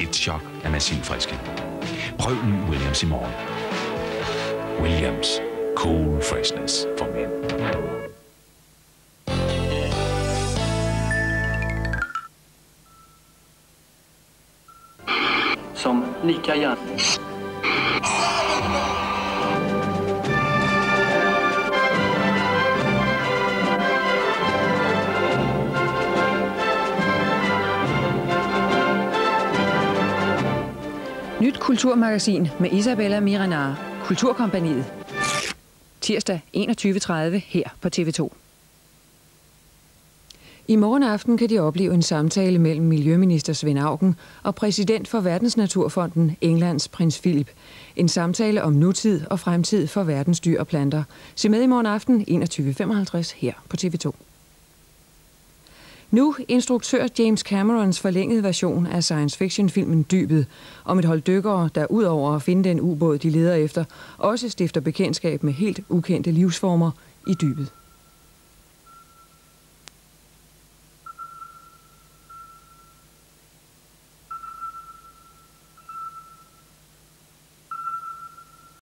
et chok af massiv friskhed. Prøv ny Williams i morgen. Williams. Cool freshness for men. Som lika gärna Nyt kulturmagasin med Isabella Miranar, Kulturkompaniet. Tirsdag 21.30 her på TV2. I morgen aften kan de opleve en samtale mellem Miljøminister Svend Augen og præsident for Verdensnaturfonden, Englands prins Philip. En samtale om nutid og fremtid for verdens dyr og planter. Se med i morgen aften 21.55 her på TV2. Nu instruktør James Camerons forlængede version af science fiction-filmen Dybet, om et hold dykkere, der udover at finde den ubåd, de leder efter, også stifter bekendtskab med helt ukendte livsformer i dybet.